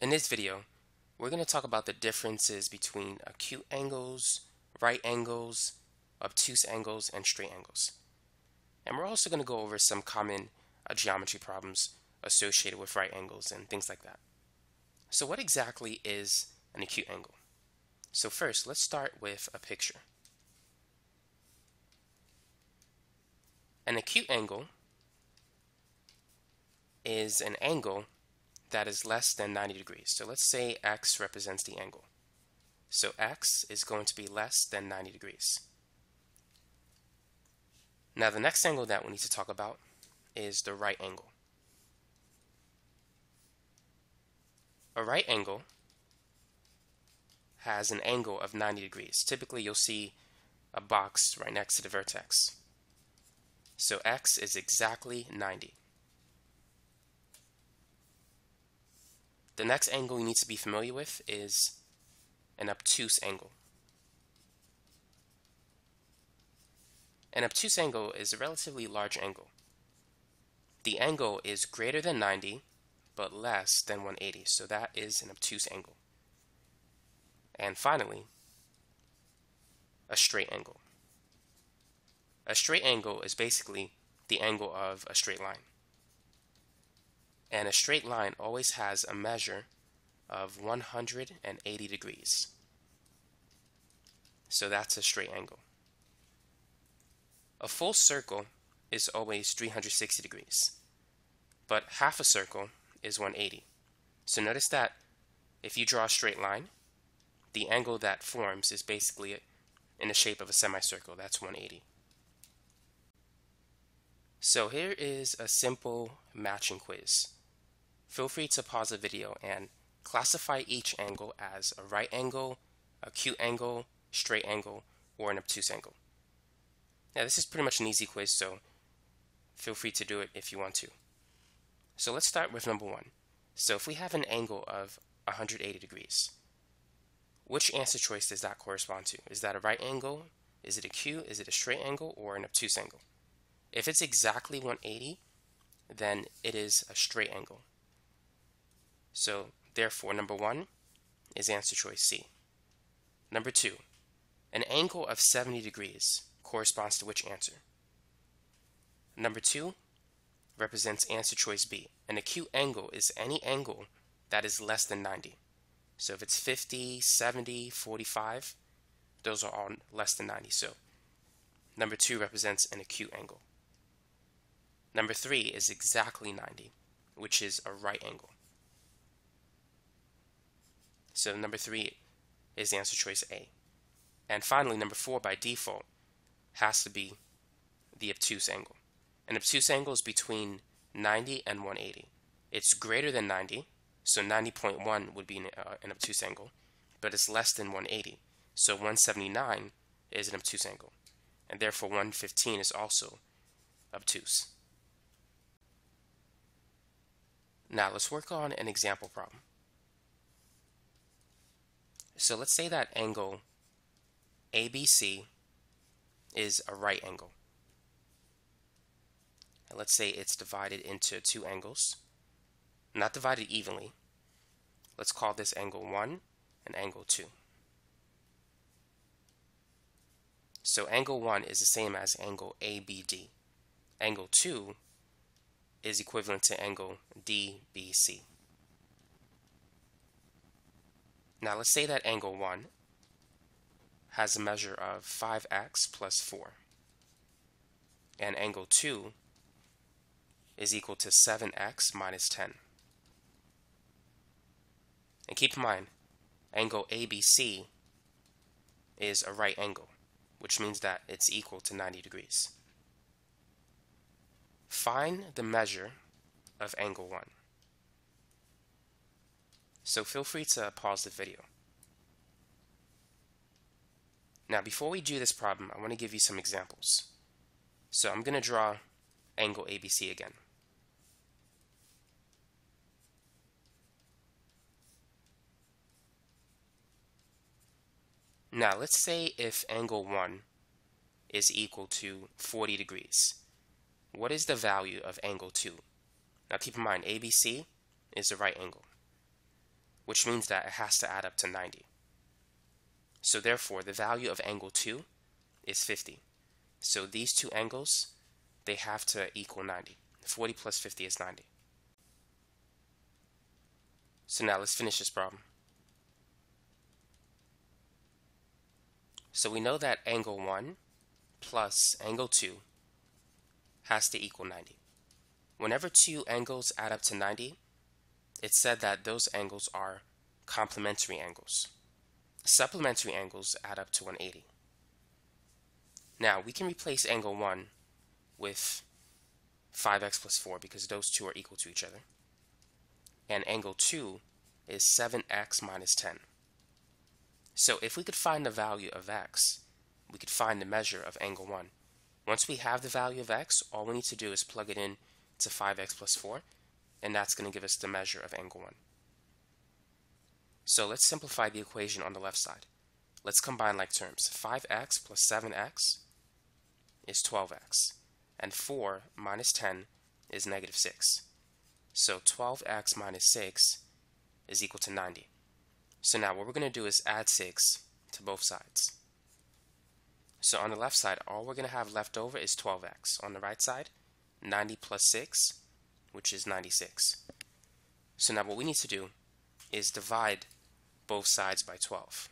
In this video, we're going to talk about the differences between acute angles, right angles, obtuse angles, and straight angles. And we're also going to go over some common uh, geometry problems associated with right angles and things like that. So what exactly is an acute angle? So first, let's start with a picture. An acute angle is an angle that is less than 90 degrees. So let's say x represents the angle. So x is going to be less than 90 degrees. Now the next angle that we need to talk about is the right angle. A right angle has an angle of 90 degrees. Typically you'll see a box right next to the vertex. So x is exactly 90. The next angle you need to be familiar with is an obtuse angle. An obtuse angle is a relatively large angle. The angle is greater than 90 but less than 180, so that is an obtuse angle. And finally, a straight angle. A straight angle is basically the angle of a straight line and a straight line always has a measure of 180 degrees. So that's a straight angle. A full circle is always 360 degrees, but half a circle is 180. So notice that if you draw a straight line, the angle that forms is basically in the shape of a semicircle. That's 180. So here is a simple matching quiz feel free to pause the video and classify each angle as a right angle, acute angle, straight angle, or an obtuse angle. Now this is pretty much an easy quiz, so feel free to do it if you want to. So let's start with number one. So if we have an angle of 180 degrees, which answer choice does that correspond to? Is that a right angle? Is it acute? Is it a straight angle or an obtuse angle? If it's exactly 180, then it is a straight angle. So therefore, number one is answer choice C. Number two, an angle of 70 degrees corresponds to which answer? Number two represents answer choice B. An acute angle is any angle that is less than 90. So if it's 50, 70, 45, those are all less than 90. So number two represents an acute angle. Number three is exactly 90, which is a right angle. So number three is the answer choice A. And finally, number four by default has to be the obtuse angle. An obtuse angle is between 90 and 180. It's greater than 90, so 90.1 would be an, uh, an obtuse angle, but it's less than 180. So 179 is an obtuse angle, and therefore 115 is also obtuse. Now let's work on an example problem. So let's say that angle ABC is a right angle. And let's say it's divided into two angles, not divided evenly. Let's call this angle 1 and angle 2. So angle 1 is the same as angle ABD. Angle 2 is equivalent to angle DBC. Now let's say that angle 1 has a measure of 5x plus 4 and angle 2 is equal to 7x minus 10. And keep in mind, angle ABC is a right angle, which means that it's equal to 90 degrees. Find the measure of angle 1. So feel free to pause the video. Now before we do this problem, I want to give you some examples. So I'm going to draw angle ABC again. Now let's say if angle 1 is equal to 40 degrees. What is the value of angle 2? Now keep in mind ABC is the right angle. Which means that it has to add up to 90. So therefore, the value of angle 2 is 50. So these two angles, they have to equal 90. 40 plus 50 is 90. So now let's finish this problem. So we know that angle 1 plus angle 2 has to equal 90. Whenever two angles add up to 90, it's said that those angles are complementary angles. Supplementary angles add up to 180. Now, we can replace angle 1 with 5x plus 4 because those two are equal to each other. And angle 2 is 7x minus 10. So if we could find the value of x, we could find the measure of angle 1. Once we have the value of x, all we need to do is plug it in to 5x plus 4, and that's going to give us the measure of angle 1. So let's simplify the equation on the left side. Let's combine like terms. 5x plus 7x is 12x, and 4 minus 10 is negative 6. So 12x minus 6 is equal to 90. So now what we're going to do is add 6 to both sides. So on the left side, all we're going to have left over is 12x. On the right side, 90 plus 6, which is 96. So now what we need to do is divide both sides by 12.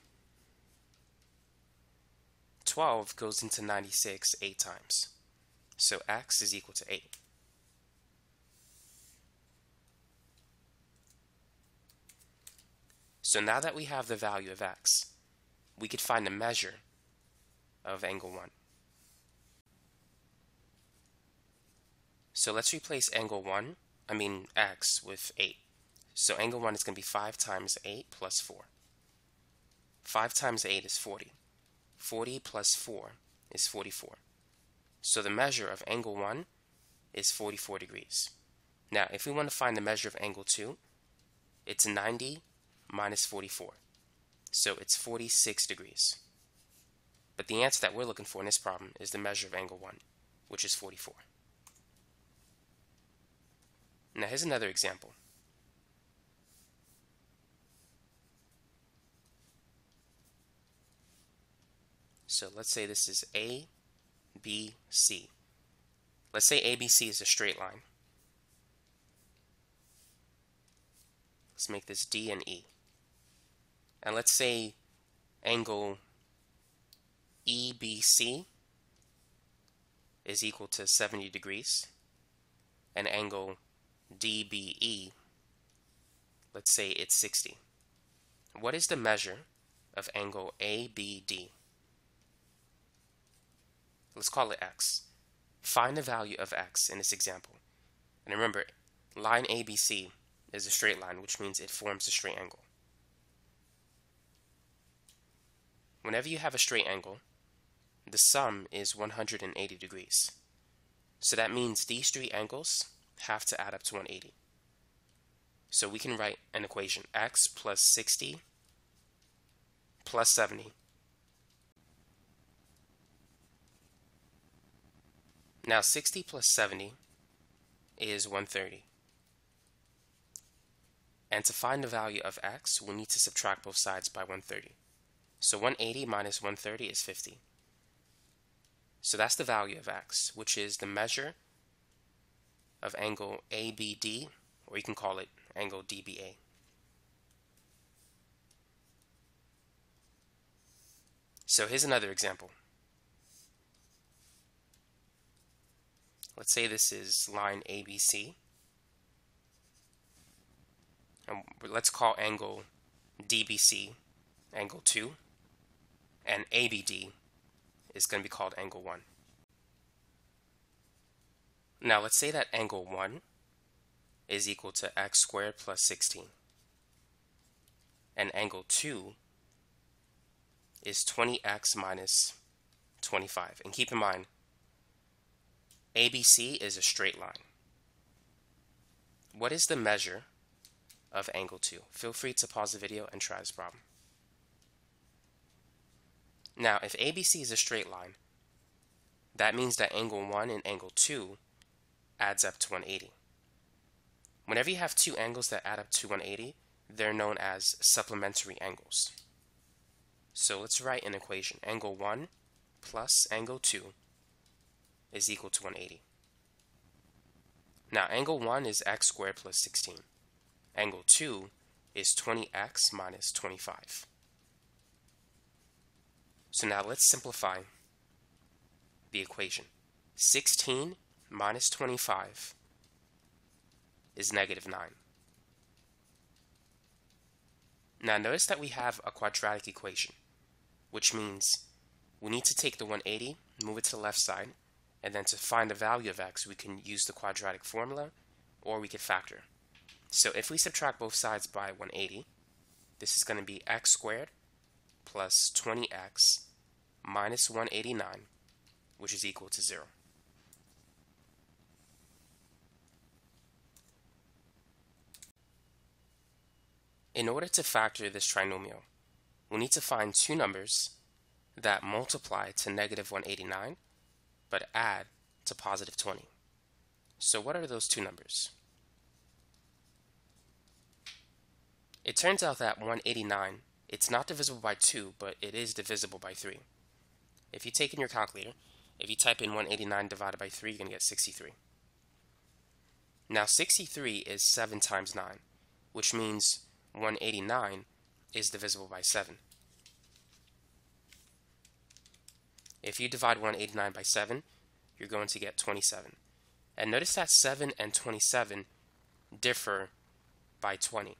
12 goes into 96 8 times. So x is equal to 8. So now that we have the value of x, we could find the measure of angle 1. So let's replace angle 1, I mean x, with 8. So angle 1 is going to be 5 times 8 plus 4. 5 times 8 is 40. 40 plus 4 is 44. So the measure of angle 1 is 44 degrees. Now, if we want to find the measure of angle 2, it's 90 minus 44. So it's 46 degrees. But the answer that we're looking for in this problem is the measure of angle 1, which is 44. Now here's another example. So let's say this is A, B, C. Let's say ABC is a straight line. Let's make this D and E. And let's say angle EBC is equal to 70 degrees and angle DBE, let's say it's 60. What is the measure of angle ABD? Let's call it x. Find the value of x in this example. And remember, line ABC is a straight line, which means it forms a straight angle. Whenever you have a straight angle, the sum is 180 degrees. So that means these three angles have to add up to 180. So we can write an equation x plus 60 plus 70 Now 60 plus 70 is 130. And to find the value of x, we need to subtract both sides by 130. So 180 minus 130 is 50. So that's the value of x, which is the measure of angle ABD, or you can call it angle DBA. So here's another example. Let's say this is line ABC. And let's call angle DBC angle 2 and ABD is going to be called angle 1. Now let's say that angle 1 is equal to x squared plus 16 and angle 2 is 20x minus 25. And keep in mind, ABC is a straight line. What is the measure of angle 2? Feel free to pause the video and try this problem. Now, if ABC is a straight line, that means that angle 1 and angle 2 adds up to 180. Whenever you have two angles that add up to 180, they're known as supplementary angles. So let's write an equation. Angle 1 plus angle 2 is equal to 180. Now angle 1 is x squared plus 16. Angle 2 is 20x minus 25. So now let's simplify the equation. 16 minus 25 is negative 9. Now notice that we have a quadratic equation, which means we need to take the 180, move it to the left side, and then to find the value of x, we can use the quadratic formula, or we could factor. So if we subtract both sides by 180, this is going to be x squared plus 20x minus 189, which is equal to 0. In order to factor this trinomial, we need to find two numbers that multiply to negative 189 but add to positive 20. So what are those two numbers? It turns out that 189, it's not divisible by 2, but it is divisible by 3. If you take in your calculator, if you type in 189 divided by 3, you're going to get 63. Now 63 is 7 times 9, which means 189 is divisible by 7. If you divide 189 by 7, you're going to get 27. And notice that 7 and 27 differ by 20.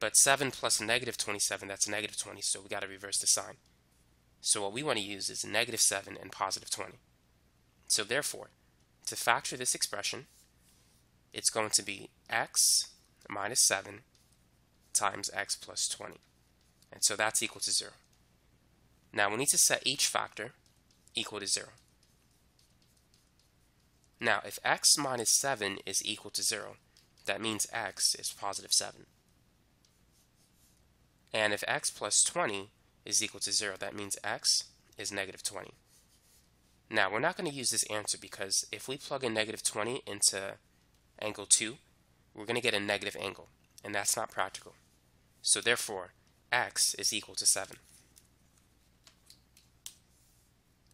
But 7 plus negative 27, that's negative 20, so we got to reverse the sign. So what we want to use is negative 7 and positive 20. So therefore, to factor this expression, it's going to be x minus 7 times x plus 20. And so that's equal to 0. Now we need to set each factor equal to 0. Now if x minus 7 is equal to 0, that means x is positive 7. And if x plus 20 is equal to 0, that means x is negative 20. Now we're not going to use this answer because if we plug in negative 20 into angle 2, we're going to get a negative angle, and that's not practical. So therefore, x is equal to 7.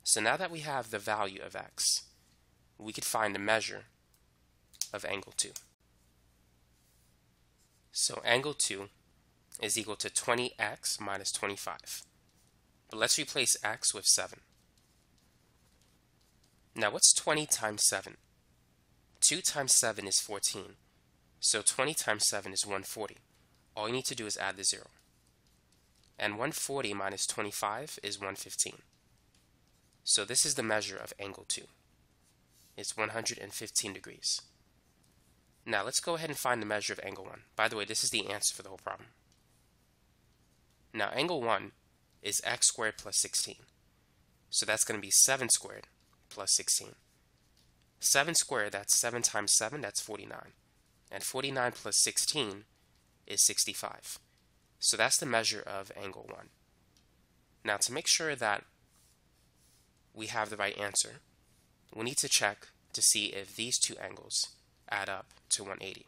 So now that we have the value of x, we could find the measure of angle 2. So angle 2 is equal to 20x minus 25. But let's replace x with 7. Now what's 20 times 7? 2 times 7 is 14. So 20 times 7 is 140 all you need to do is add the 0. And 140 minus 25 is 115. So this is the measure of angle 2. It's 115 degrees. Now let's go ahead and find the measure of angle 1. By the way, this is the answer for the whole problem. Now angle 1 is x squared plus 16. So that's going to be 7 squared plus 16. 7 squared, that's 7 times 7, that's 49. And 49 plus 16 is 65. So that's the measure of angle 1. Now to make sure that we have the right answer, we need to check to see if these two angles add up to 180.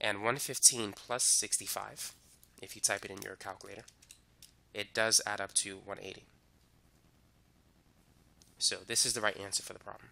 And 115 plus 65, if you type it in your calculator, it does add up to 180. So this is the right answer for the problem.